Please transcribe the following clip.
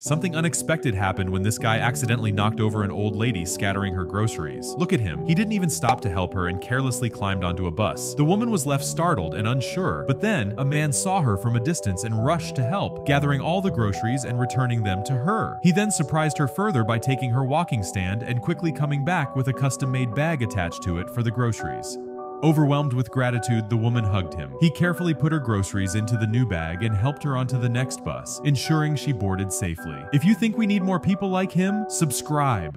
Something unexpected happened when this guy accidentally knocked over an old lady scattering her groceries. Look at him. He didn't even stop to help her and carelessly climbed onto a bus. The woman was left startled and unsure, but then a man saw her from a distance and rushed to help, gathering all the groceries and returning them to her. He then surprised her further by taking her walking stand and quickly coming back with a custom-made bag attached to it for the groceries. Overwhelmed with gratitude, the woman hugged him. He carefully put her groceries into the new bag and helped her onto the next bus, ensuring she boarded safely. If you think we need more people like him, subscribe.